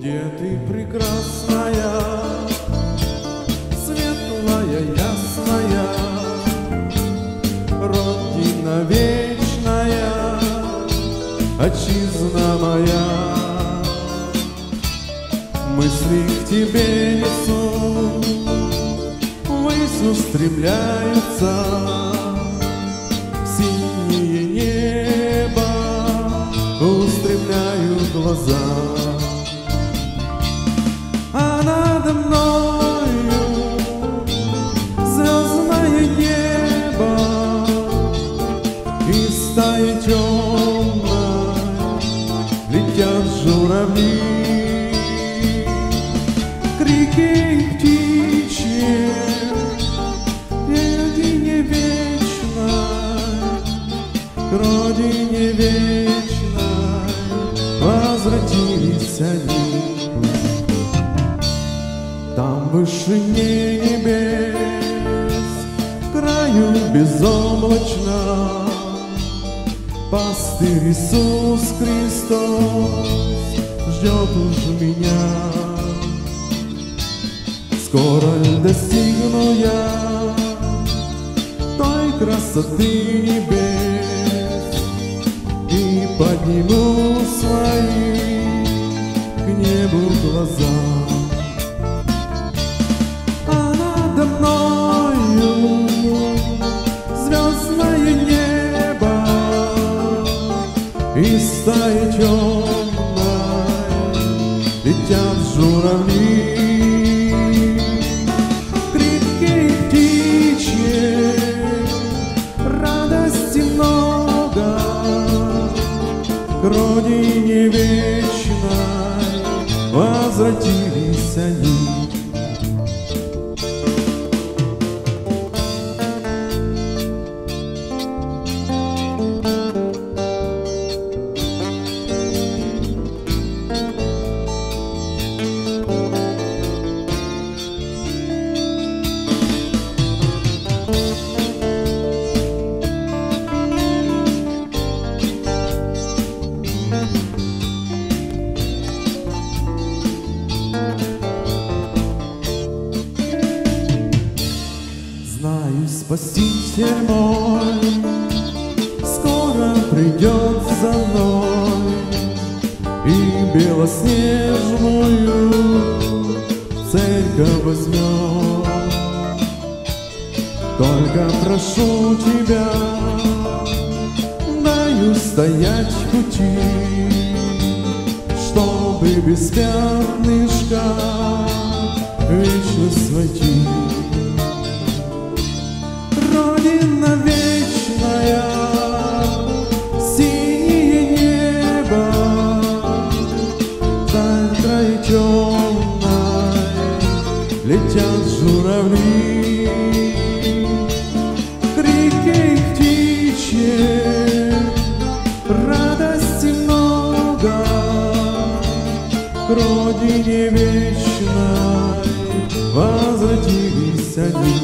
ты прекрасная, светлая, ясная, Родина вечная, отчизна моя. Мысли к тебе несу, ввысь устремляются, летят журавли, крики птичьи, родине вечной, родине вечной возвратились они. Там в вышине небес, краю безоблачно, Пастырь Иисус Христос ждет уж меня. Скоро достигну я той красоты небес И подниму свои к небу глаза. И стаи темной летят журавли. Крики птичьи, радости много, к родине вечной возвратились они. Спаситель мой Скоро придет за мной И белоснежную церковь возьмет. Только прошу тебя Дай устоять в пути Чтобы без пятнышка Вечность войти летят журавли. Радости много, К родине вечной возвратились они.